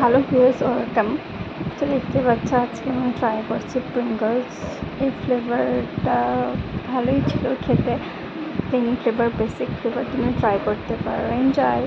Hello views welcome তো দেখতে পাচ্ছ আজকে আমি ট্রাই করছি প্রিঙ্গলস এই ফ্লেভারটা ভালোই ছিল খেতে। পিঙ্ক ফ্লেভার বেসিক ফ্লেভার তুমি ট্রাই করতে পারো। এনজয়